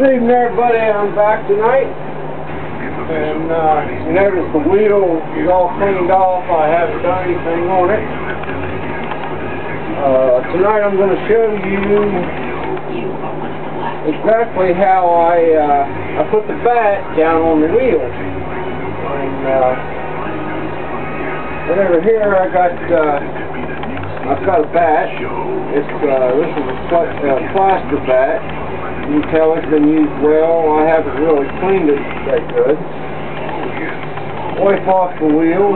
Good evening, everybody. I'm back tonight. And uh, you notice the wheel is all cleaned off. I haven't done anything on it. Uh, tonight I'm going to show you exactly how I uh, I put the bat down on the wheel. And uh, right over here I got uh, I've got a bat. It's uh, this is a pl uh, plaster bat. You tell it's been used well. I haven't really cleaned it that good. Wipe off the wheel.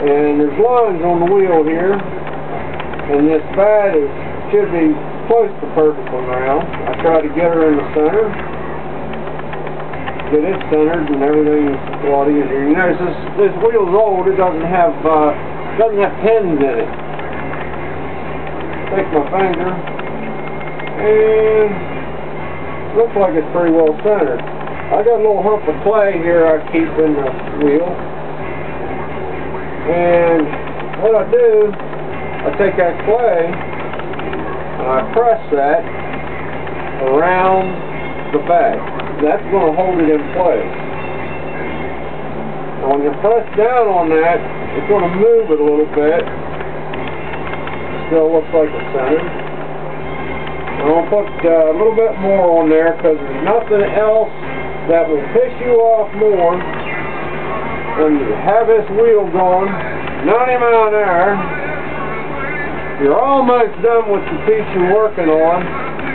And there's lines on the wheel here. And this bat is should be close to perfectly round. I try to get her in the center. Get it centered and everything's a lot easier. You notice this, this wheel's old. It doesn't have uh, doesn't have pins in it. Take my finger and looks like it's pretty well centered. I got a little hump of clay here I keep in the wheel. And what I do, I take that clay and I press that around the bat. That's going to hold it in place. And when you press down on that, it's going to move it a little bit. Still looks like it's centered. To put uh, a little bit more on there because there's nothing else that will piss you off more than you have this wheel going 90 mile an hour. You're almost done with the piece you're working on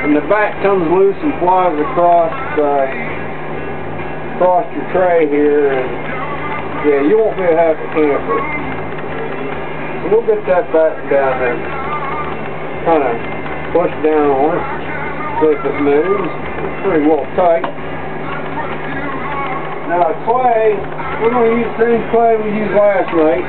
and the bat comes loose and flies across uh, across your tray here and yeah, you won't be a happy camper. So we'll get that back down there. Kind of push down on it, see if it moves. It's pretty well tight. Now clay, we're going to use the same clay we used last night.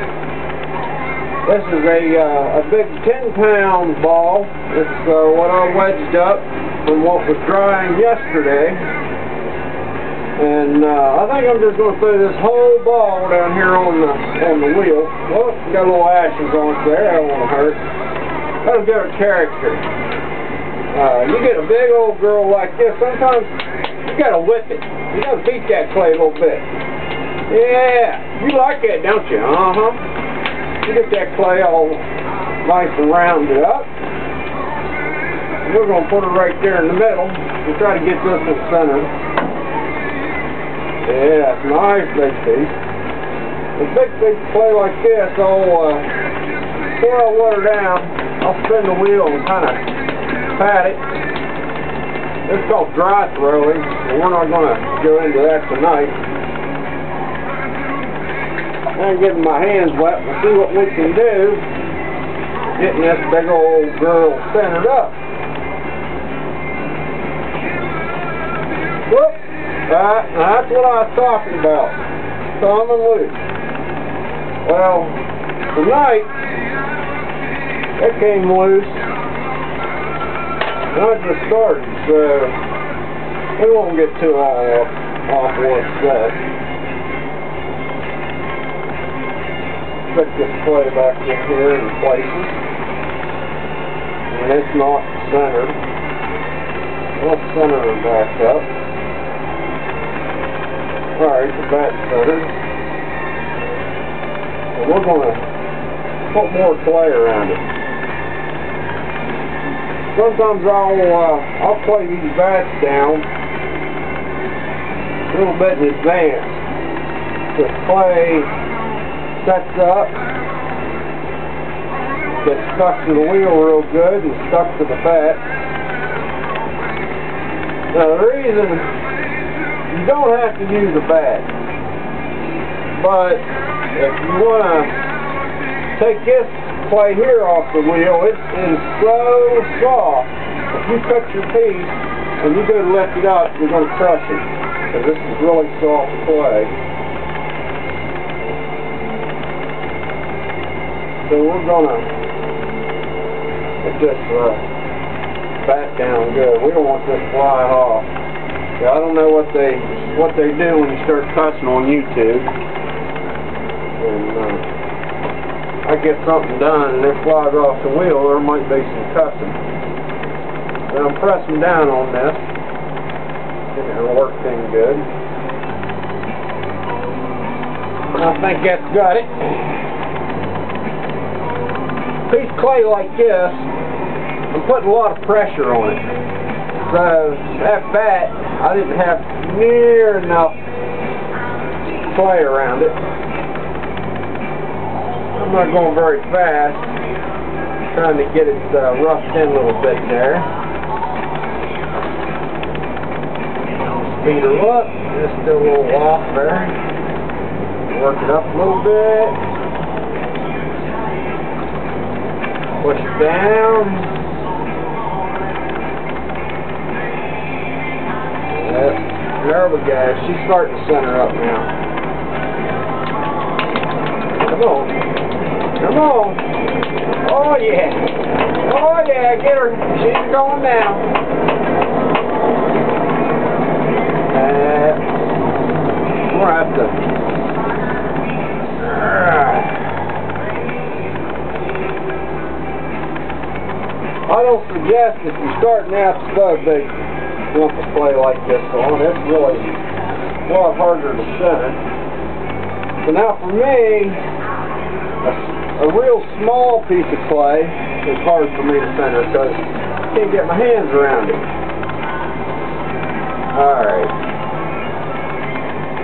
This is a, uh, a big 10 pound ball. It's uh, what I wedged up from what was drying yesterday. And uh, I think I'm just going to throw this whole ball down here on the on the wheel. It's got a little ashes on it there. That won't want to hurt. That'll give it character. Uh, you get a big old girl like this, sometimes you got to whip it. You got to beat that clay a little bit. Yeah, you like that, don't you? Uh-huh. You get that clay all nice and rounded up. We're to put it right there in the middle and try to get this in the center. Yeah, nice big piece. A big piece of clay like this, I'll, uh, before I water down, I'll spin the wheel and kind of pat it. It's called dry throwing, and we're not going to go into that tonight. I'm getting my hands wet. We'll see what we can do getting this big old girl centered up. Whoop! That's what I was talking about. Common loose. Well, tonight, it came loose. I just started, so we won't get too long off, off what's set. Stick this clay back in here in places. And it's not centered. We'll center it back up. Alright, the bat's centered. And we're going to put more clay around it. Sometimes I'll, uh, I'll clay these bats down a little bit in advance. The clay sets up, gets stuck to the wheel real good and stuck to the bat. Now the reason you don't have to use a bat, but if you want to take this clay here off the wheel, it is so soft. If you cut your piece and you go to lift it up, you're going to crush it. Because this is really soft clay. So we're going to uh, back down good. We don't want this flying off. Yeah, I don't know what they what they do when you start cussing on YouTube. And uh, I get something done and it flies off the wheel, there might be some cussing. And I'm pressing down on this. and it worked in good. I think that's got it. Piece of clay like this, I'm putting a lot of pressure on it. So at that I didn't have near enough clay around it. I'm not going very fast, trying to get it uh, roughed in a little bit there. Speed her up, just still a little off there. Work it up a little bit. Push it down. Yep. There we go. She's starting to center up now. Come on. Come on. Oh yeah. Oh yeah, get her. She's going down. Uh, we'll have to I don't suggest if you're starting out to a big lump of clay like this on, it's really a lot harder to set it. So now for me, a, real small piece of clay is hard for me to center because I can't get my hands around it. Alright.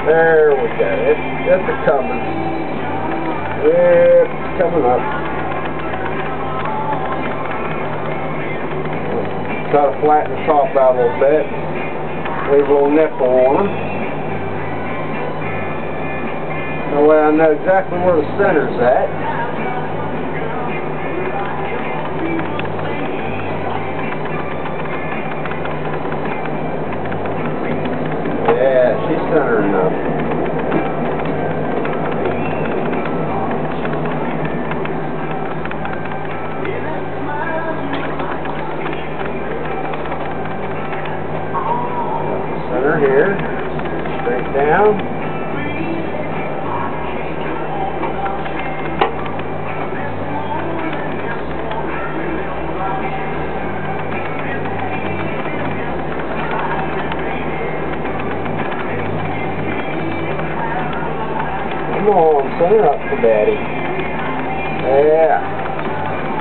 There we go. It's, it's a coming. It's coming up. Try to flatten the top out a little bit. Leave a little nipple on them. That way I know exactly where the center's at. Here, straight down. Come on, center up for daddy. Yeah.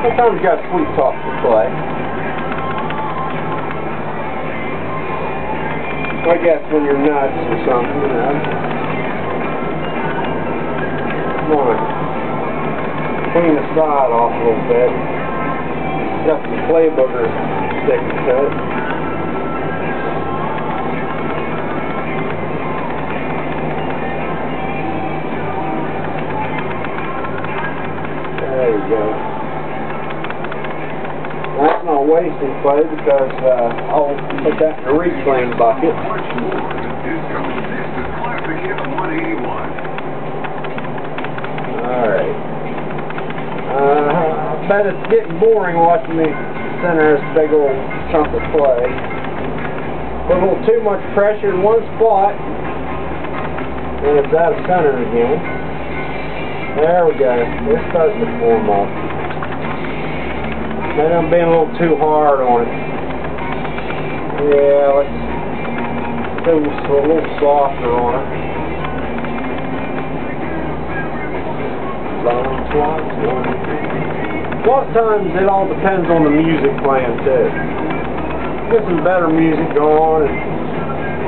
Sometimes you got sweet talk to play. I guess when you're nuts or something, you know. Come on. Clean the side off a little bit. Got some clay boogers sticking to it. There you go not wasting clay because uh, I'll put that in a reclaim bucket. Alright. Uh, I bet it's getting boring watching me center this big old chunk of clay. Put a little too much pressure in one spot and it's out of center again. There we go. It's starting to form up. Maybe I'm being a little too hard on it. Yeah, let's do a little softer on it. A lot of times it all depends on the music playing too. Get some better music going and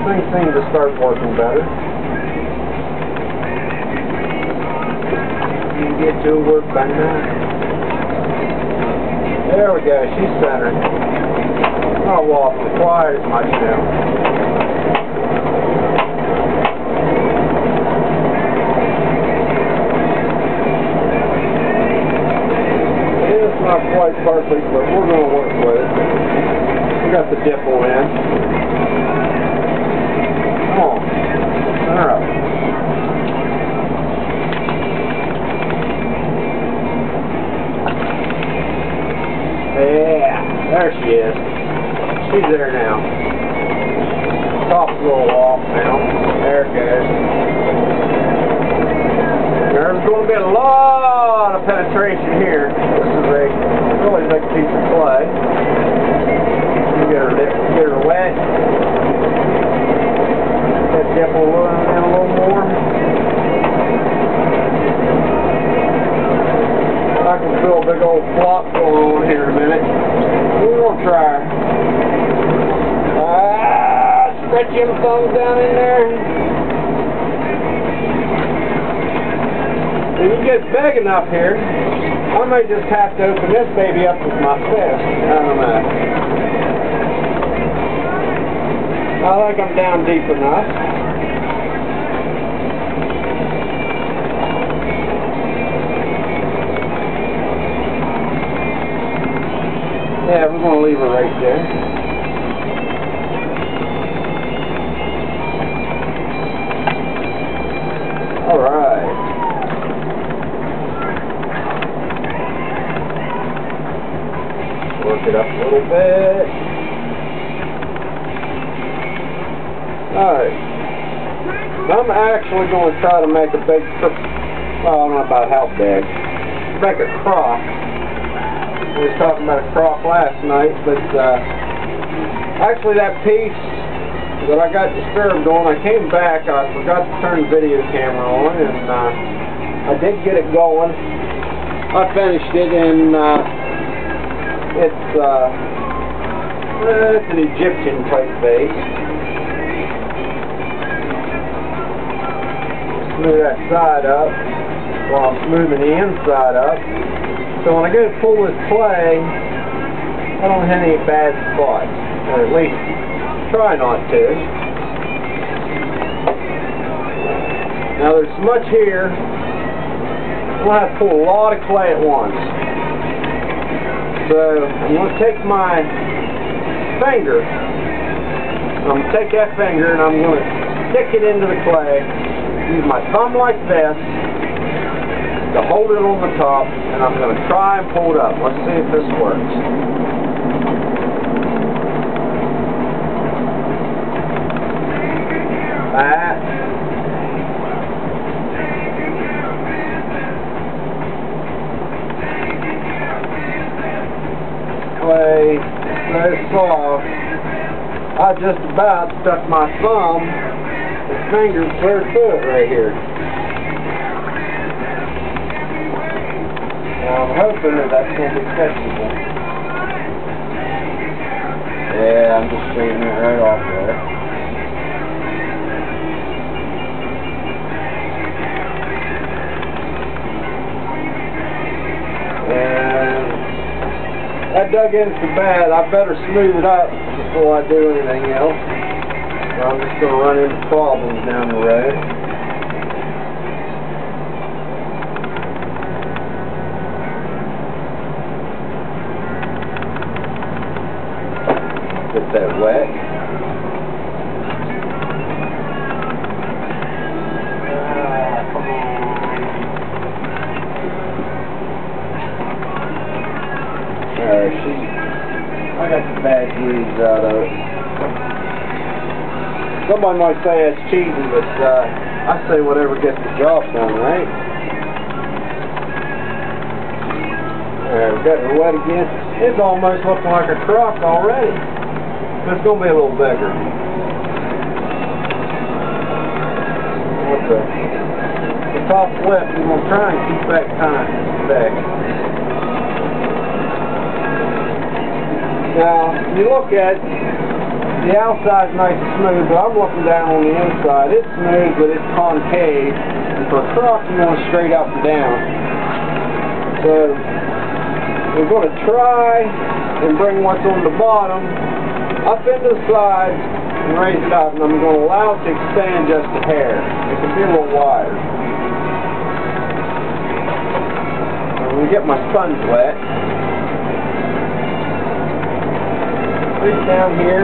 things seem to start working better. You get to work by now. There we go, she's centered. Not walk quite as much now. It's not quite perfect, but we're going to work with it. We got the dipple in. Come on. Center up. There she is. She's there now. Top's a little off now. There it goes. There's going to be a lot of penetration here. This is a really big piece of clay. Get her, get her wet. old Stretch thumbs down in there. When you get big enough here, I might just have to open this baby up with my fist. I don't know. I think I'm down deep enough. Yeah, we're going to leave her right there. Little bit. Alright. I'm actually going to try to make a big, well, I don't know about how big, make a crock we was talking about a crock last night, but uh, actually that piece that I got disturbed on, I came back, I forgot to turn the video camera on, and uh, I did get it going. I finished it, and uh, it's, uh, it's an Egyptian type base. Smooth that side up while I'm smoothing the inside up. So when I go to pull this clay, I don't have any bad spots. Or at least try not to. Now there's much here, I'm going to have to pull a lot of clay at once. So uh, I'm going to take my finger, I'm going to take that finger and I'm going to stick it into the clay, use my thumb like this, to hold it on the top, and I'm going to try and pull it up. Let's see if this works. Just about stuck my thumb and finger clear through it right here. I'm hoping that going to be flexible. Yeah, I'm just straightening it right off there. And that dug in so bad, I better smooth it up before I do anything else. I'm just going to run into problems down the road. get that wet. On. Uh, she, I got some bad news out of it. Somebody might say it's cheating, but uh, I say whatever gets the job done, right? There, we got her wet again. It's almost looking like a crock already. It's going to be a little bigger. What the, the top lip, you're going to try and keep that time back. Now, if you look at the outside's nice and smooth, but I'm looking down on the inside. It's smooth, but it's concave. And for a crock, you want straight up and down. So, we're going to try and bring what's on the bottom up into the side and raise it up, and I'm going to allow it to expand just a hair. It can be a little wider. I'm going to get my sponge wet. Reach down here,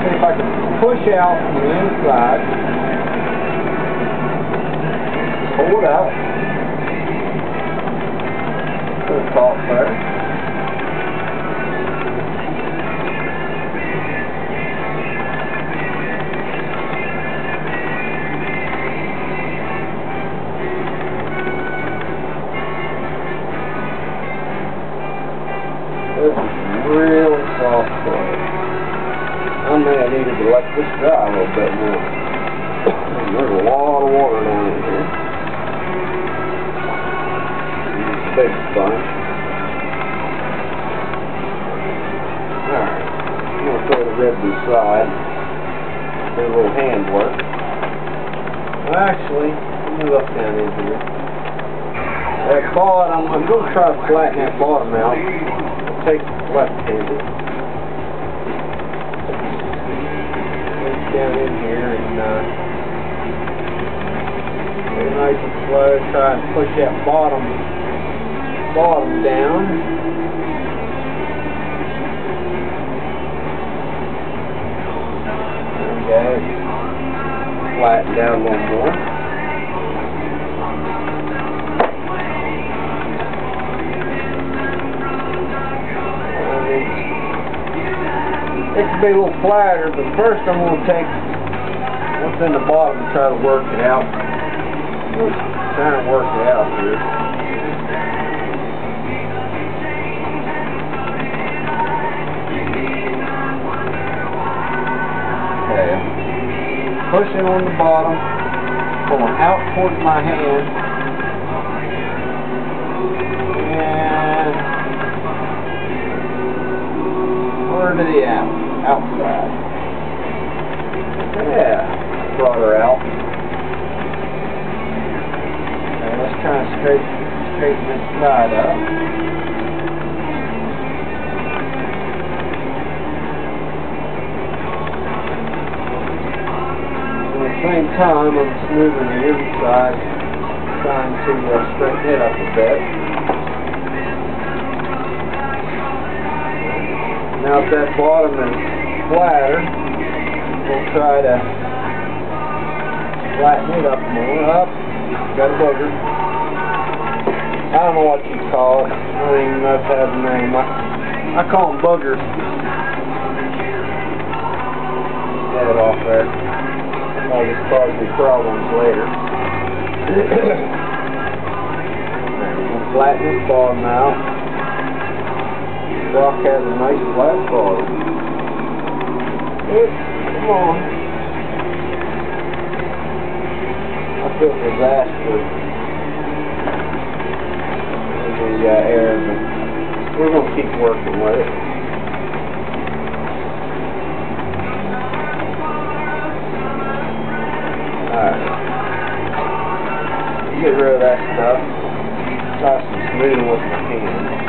see if I can push out from the inside. Pull it out. Put the top first. big sponge. Alright, I'm going to throw the red beside. Do a little hand work. Well, actually, let me look down in here. That bottom, I'm going to try to flatten that bottom out. I'll take left-handed. down in here and uh, get nice and slow, try and push that bottom bottom down. Go. Flatten down a little more. It could be a little flatter, but first I'm going to take what's in the bottom and try to work it out. Trying to work it out here. Pushing on the bottom, pulling out towards my hand. And where did he out? Outside. Yeah, brought her out. Okay, let's try and straighten this side up. Same time, I'm smoothing the inside, trying to uh, straighten it up a bit. Now if that bottom is flatter, we'll try to flatten it up more. Up, got a booger. I don't know what you call it. I don't even know if has a name. I, I call them boogers. Get it off there. That'll just cause me problems later. Flatten this bottom out. Rock has a nice flat bottom. Oops, come on. I feel disastrous. The uh, air, but we're going to keep working with it. get rid of that stuff. Nice some smooth with the can.